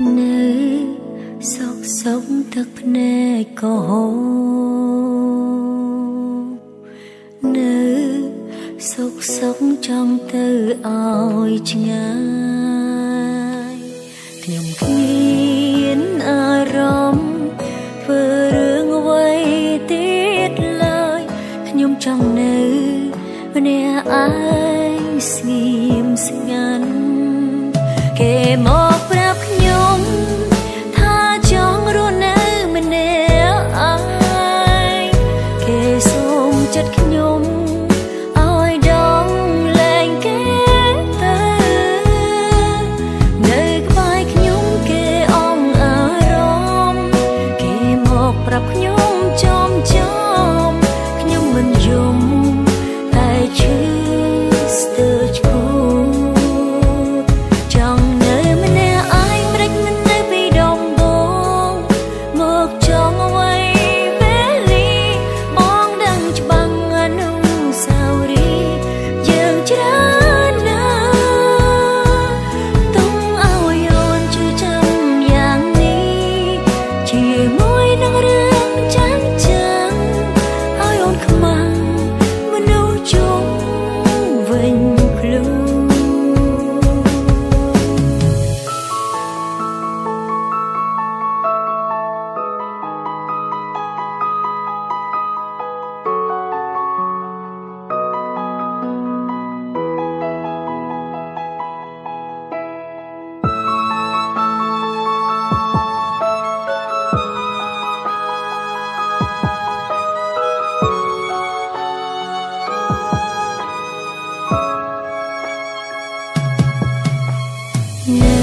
នៅសុកសុកទឹកភ្នែកក៏ហូរនៅសុកសុកចង់ទៅឲ្យឆ្ងាយខ្ញុំគ្មានអារម្មណ៍ធ្វើរឿងអ្វីទៀតឡើយខ្ញុំចង់នៅម្នាក់ឯងស្ងៀមស្ងាត់គេមក មកប្រាប់ខ្ញុំចំចំខ្ញុំមិនយំតែឈឺស្ទើរឈួតចង់នៅម្នាក់អាយព្រិចមិនទៅពីដងបងមកចង់អ្វីពេលនេះបងដឹងច្បាំងអនុសាវរីយ៍យើងច្រើនជាមក 祈る គូ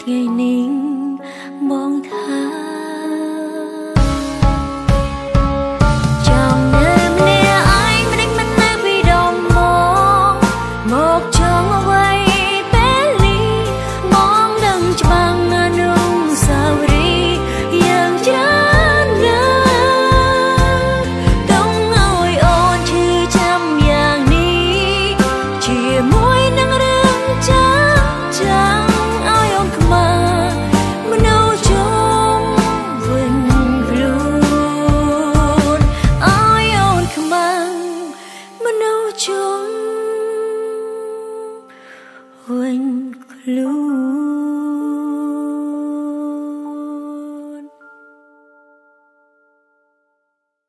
តែថ្វិញខ្លួន